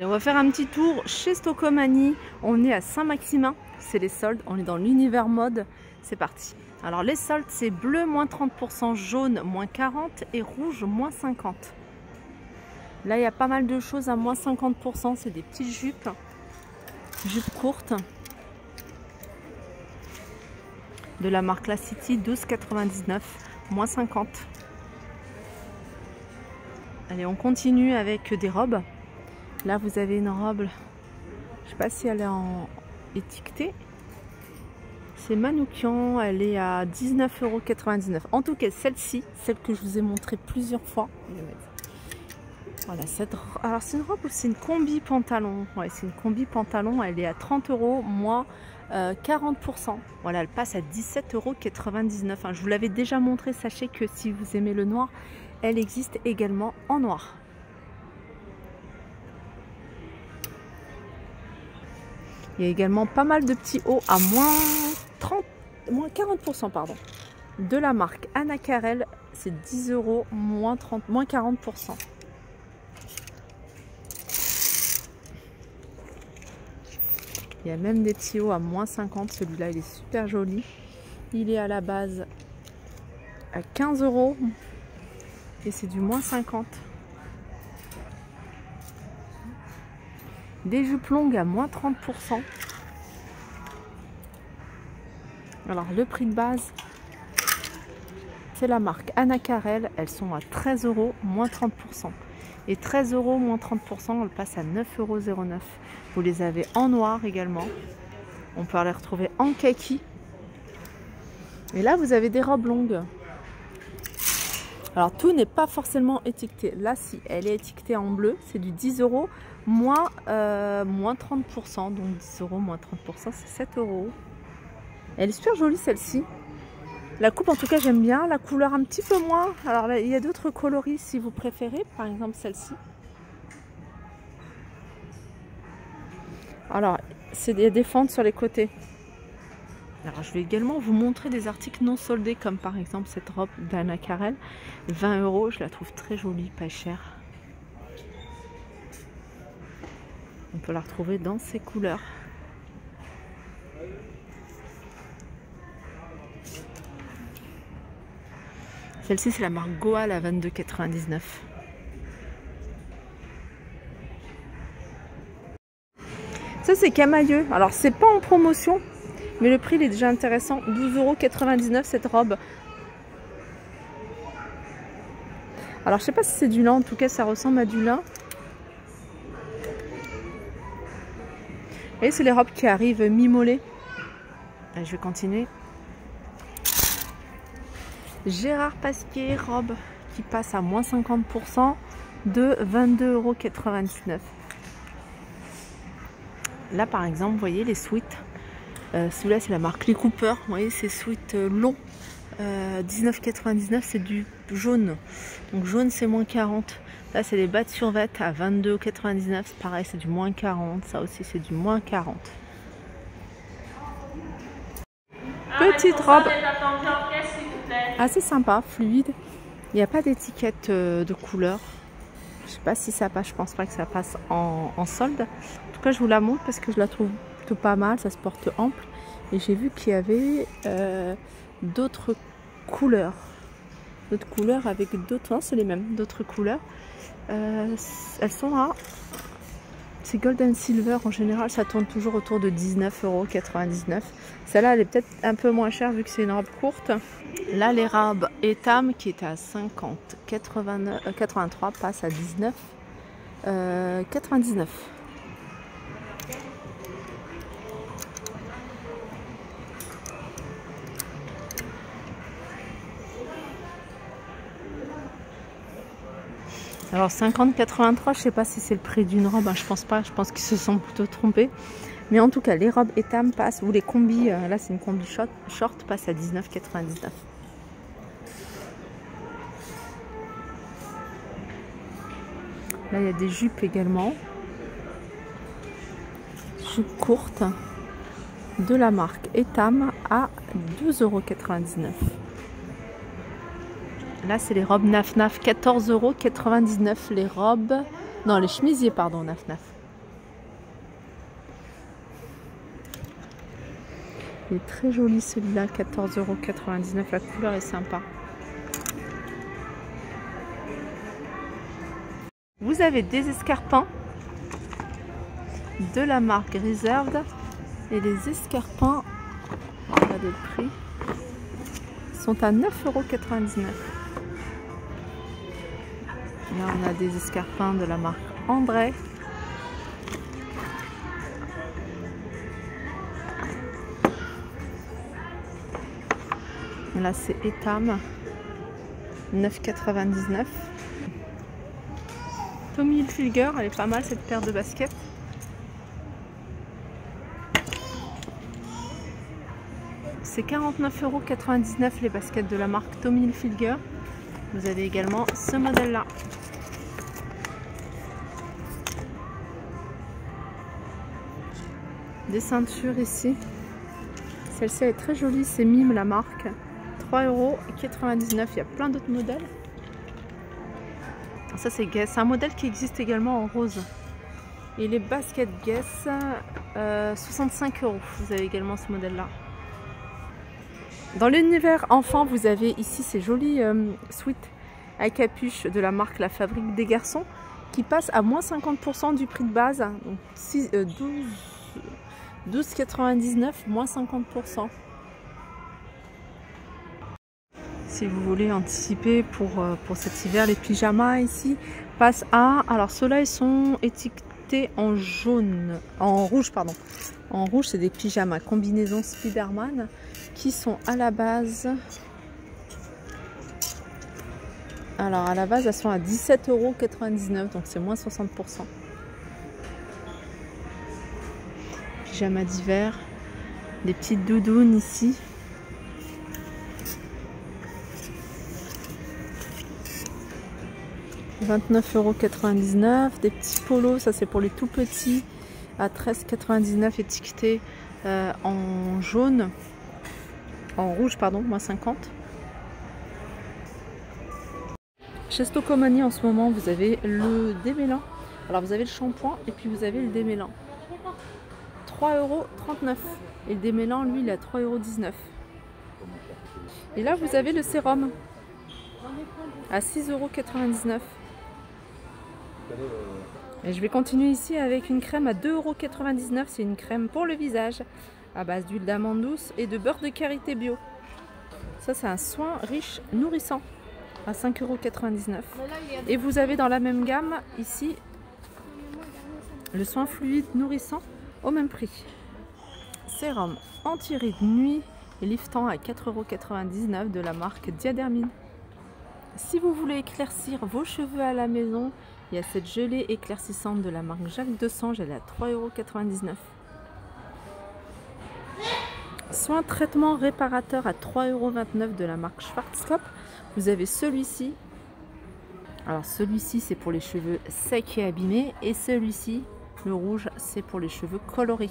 on va faire un petit tour chez Stocomanie. On est à Saint-Maximin, c'est les soldes. On est dans l'univers mode. C'est parti. Alors les soldes, c'est bleu moins 30%, jaune moins 40% et rouge moins 50%. Là, il y a pas mal de choses à moins 50%. C'est des petites jupes, jupes courtes. De la marque La City, 12,99, moins 50. Allez, on continue avec des robes. Là, vous avez une robe, je sais pas si elle est en étiquetée. C'est Manoukian, elle est à 19,99€. En tout cas, celle-ci, celle que je vous ai montrée plusieurs fois. Voilà, cette... alors c'est une robe ou c'est une combi pantalon? Ouais, c'est une combi pantalon, elle est à 30 euros, moins 40%. Voilà, elle passe à 17,99€. Enfin, je vous l'avais déjà montré, sachez que si vous aimez le noir, elle existe également en noir. Il y a également pas mal de petits hauts à moins 30, moins 40%, pardon. De la marque Anna Carel, c'est 10 euros, moins 30, moins 40%. Il y a même des petits hauts à moins 50. Celui-là, il est super joli. Il est à la base à 15 euros. Et c'est du moins 50. Des jupes longues à moins 30%. Alors le prix de base, c'est la marque Anna Carel. Elles sont à 13 euros, moins 30%. Et 13 euros, moins 30%, elles passent à 9,09 euros. Vous les avez en noir également. On peut les retrouver en kaki. Et là, vous avez des robes longues. Alors tout n'est pas forcément étiqueté. Là, si elle est étiquetée en bleu, c'est du 10 euros moins, euh, moins 30%. Donc 10 euros moins 30%, c'est 7 euros. Elle est super jolie celle-ci. La coupe en tout cas j'aime bien. La couleur un petit peu moins. Alors là, il y a d'autres coloris si vous préférez. Par exemple celle-ci. Alors, a des fentes sur les côtés. Alors, je vais également vous montrer des articles non soldés, comme par exemple cette robe d'Anna Carel. 20 euros, je la trouve très jolie, pas chère. On peut la retrouver dans ces couleurs. Celle-ci, c'est la marque Goal à 22,99. Ça, c'est camailleux. Alors, c'est pas en promotion, mais le prix il est déjà intéressant. 12,99€ cette robe. Alors je sais pas si c'est du lin, en tout cas ça ressemble à du lin. Et c'est les robes qui arrivent mi-mollet. Je vais continuer. Gérard Pasquier, robe qui passe à moins 50% de 22,99€. Là par exemple, vous voyez les suites euh, celui-là, c'est la marque Lee Cooper. Vous voyez, c'est sweat euh, long. 19,99, euh, c'est du jaune. Donc jaune, c'est moins 40. Là, c'est les battes survêt à 22,99. Pareil, c'est du moins 40. Ça aussi, c'est du moins 40. Petite robe. Assez sympa, fluide. Il n'y a pas d'étiquette de couleur. Je sais pas si ça passe, je pense pas que ça passe en, en solde. En tout cas, je vous la montre parce que je la trouve pas mal, ça se porte ample. Et j'ai vu qu'il y avait euh, d'autres couleurs. D'autres couleurs avec d'autres... Non, c'est les mêmes, d'autres couleurs. Euh, elles sont à... C'est golden silver en général, ça tourne toujours autour de 19,99€. Celle-là, elle est peut-être un peu moins chère vu que c'est une robe courte. Là, les robes Etam qui est à 50, 89, 83 passe à 19, euh, 99. Alors 50,83, je sais pas si c'est le prix d'une robe, hein, je pense pas, je pense qu'ils se sont plutôt trompés. Mais en tout cas, les robes Etam passent, ou les combis, euh, là c'est une combi short, short passe à 19,99. Là, il y a des jupes également. Jupes courtes de la marque Etam à 12,99€. Là, c'est les robes Naf Naf, 14,99€ les robes. Non, les chemisiers, pardon, Naf Naf. Il est très joli celui-là, 14,99€. La couleur est sympa. Vous avez des escarpins de la marque Reserved et les escarpins, regardez le prix, sont à 9,99€. Là on a des escarpins de la marque André. Là c'est Etam 9,99. Tommy Hilfiger, elle est pas mal cette paire de baskets. C'est 49,99€ les baskets de la marque Tommy Hilfiger. Vous avez également ce modèle là. Des ceintures ici. Celle-ci est très jolie, c'est Mime la marque. 3,99€. Il y a plein d'autres modèles. Ça c'est Guess, un modèle qui existe également en rose. Et les baskets Guess, 65 euros. Vous avez également ce modèle là. Dans l'univers enfant, vous avez ici ces jolis euh, sweats à capuche de la marque La Fabrique des Garçons qui passent à moins 50% du prix de base. Donc 12,99 euh, moins 50%. Si vous voulez anticiper pour, euh, pour cet hiver, les pyjamas ici passent à... Alors ceux-là, ils sont étiquetés en jaune, en rouge, pardon. En rouge, c'est des pyjamas combinaison Spiderman qui sont à la base... Alors à la base, elles sont à 17,99€, donc c'est moins 60%. Pyjama d'hiver, des petites doudounes ici. 29,99€. Des petits polos, ça c'est pour les tout petits, à 13,99€ étiquetés euh, en jaune, en rouge, pardon, moins 50. Chez Stocomanie en ce moment, vous avez le démêlant. Alors vous avez le shampoing et puis vous avez le démêlant. 3,39€. Et le démêlant, lui, il est à 3,19€. Et là, vous avez le sérum à 6,99€. Et je vais continuer ici avec une crème à 2,99€. C'est une crème pour le visage à base d'huile d'amande douce et de beurre de karité bio. Ça, c'est un soin riche, nourrissant à 5,99€. Et vous avez dans la même gamme ici le soin fluide nourrissant au même prix. Sérum anti-rides nuit et liftant à 4,99€ de la marque Diadermine. Si vous voulez éclaircir vos cheveux à la maison, il y a cette gelée éclaircissante de la marque Jacques de Sange, elle est à 3,99€. Soin traitement réparateur à 3,29€ de la marque Schwarzkopf. Vous avez celui-ci. Alors celui-ci c'est pour les cheveux secs et abîmés et celui-ci, le rouge, c'est pour les cheveux coloris.